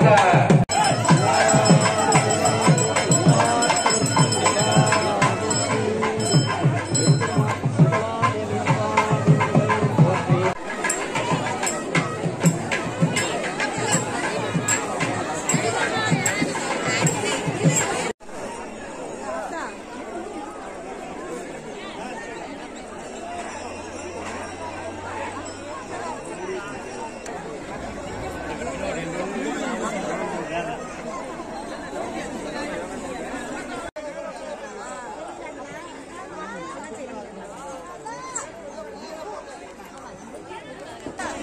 在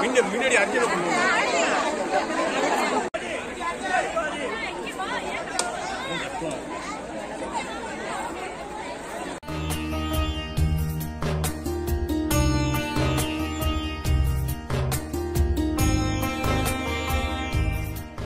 민렬 민렬이 안 뛰는 거.